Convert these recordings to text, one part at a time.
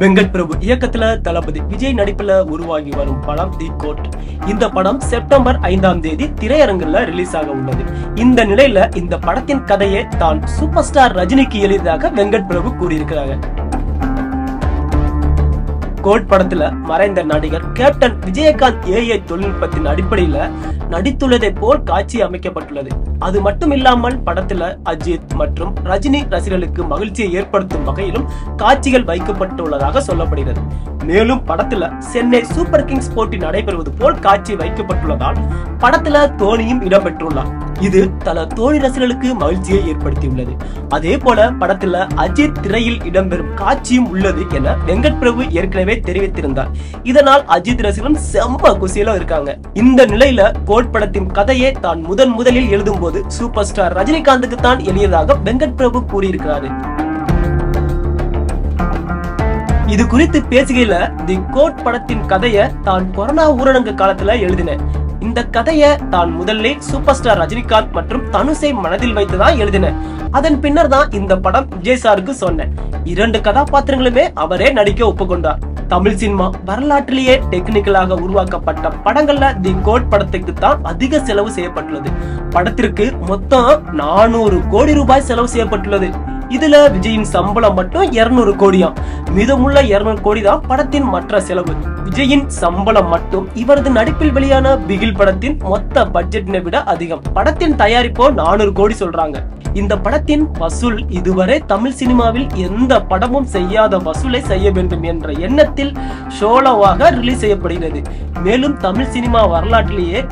வெங்கட் பிரபு இயக்கத்துல தளபதி விஜய் நடிப்புல உருவாகி வரும் படம் தி கோட் இந்த படம் செப்டம்பர் ஐந்தாம் தேதி திரையரங்குல ரிலீஸ் ஆக உள்ளது. இந்த நிலையில இந்த படத்தின் கதையை தான் சூப்பர் ஸ்டார் ரஜினிக்கு எழுதியதாக வெங்கட் பிரபு கூறியிருக்கிறாங்க. கோட் படத்துல மறைந்த நடிகர் கேப்டன் விஜயகாந்த் ஏஐ தொழில்நுட்பத்தின் அடிப்படையில நடித்துள்ளதை போல் காட்சி அமைக்கப்பட்டுள்ளது. அது மட்டும் இல்லாமல் படத்துல அஜித் மற்றும் ரஜினி ரசிகர்களுக்கு மகிழ்ச்சியை ஏற்படுத்தும் வகையிலும் காட்சிகள் வைக்கப்பட்டுள்ளதாக சொல்லப்படுகிறது. மேலும் படத்துல சென்னை சூப்பர் கிங்ஸ் போட்டி நடைபெறுவது போல் காட்சி வைக்கப்பட்டுள்ளதால் படத்துல தோனியும் இடம்பெற்றுள்ளார். இது தல தோழி ரசிகர்களுக்கு மகிழ்ச்சியை ஏற்படுத்தியுள்ளது. அதே போல படத்துல அஜித் திரையில் இடம்பெறும் காட்சியும் உள்ளது என வெங்கட் பிரபு ஏற்கனவே தெரிவித்திருந்தார். இதனால் அஜித் ரசிகர்களும் செம்ம குசியில இருக்காங்க. இந்த நிலையில கோட் படத்தின் கதையை தான் முதன் முதலில் எழுதும் போது சூப்பர் ஸ்டார் ரஜினிகாந்துக்கு தான் எழுதியதாக வெங்கட் பிரபு கூறியிருக்கிறாரு. இது குறித்து பேசுகையில தி கோட் படத்தின் கதையை தான் கொரோனா ஊரடங்கு காலத்துல எழுதினேன். இந்த கதையை தான் முதல்ல சூப்பர் ஸ்டார் ரஜினிகாந்த் மற்றும் தனுஷை மனதில் வைத்துதான் எழுதினேன். அதன் பின்னர் தான் இந்த படம் விஜய் சாருக்கு சொன்னேன். இரண்டு கதாபாத்திரங்களுமே அவரே நடிக்க ஒப்புக்கொண்டார். தமிழ் சினிமா வரலாற்றிலேயே டெக்னிக்கலாக உருவாக்கப்பட்ட படங்கள்ல தி கோட் படத்துக்கு தான் அதிக செலவு செய்யப்பட்டுள்ளது. படத்திற்கு மொத்தம் நானூறு கோடி ரூபாய் செலவு செய்யப்பட்டுள்ளது. இதுல விஜயின் சம்பளம் மட்டும் 200 கோடியாம் மிதமுள்ள இருநூறு கோடி தான் படத்தின் மற்ற செலவு. விஜயின் சம்பளம் மட்டும் இவரது நடிப்பில் வெளியான பிகில் படத்தின் மொத்த பட்ஜெட்டினை விட அதிகம். படத்தின் தயாரிப்போ 400 கோடி சொல்றாங்க. இந்த படத்தின் வசூல் இதுவரை தமிழ் சினிமாவில் எந்த படமும் செய்யாத வசூலை செய்ய வேண்டும் என்ற எண்ணத்தில் ஷோலோவாக ரிலீஸ் செய்யப்படுகிறது. மேலும் தமிழ் சினிமா வரலாற்றிலேயே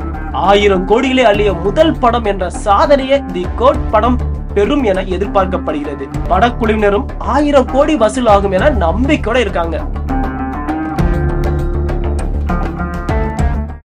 ஆயிரம் கோடிகளை அள்ளிய முதல் படம் என்ற சாதனையை தி கோட் படம். பெறும் என எதிர்பார்க்கப்படுகிறது. படக்குழுவினரும் ஆயிரம் கோடி வசூல் ஆகும் என நம்பிக்கையோட இருக்காங்க.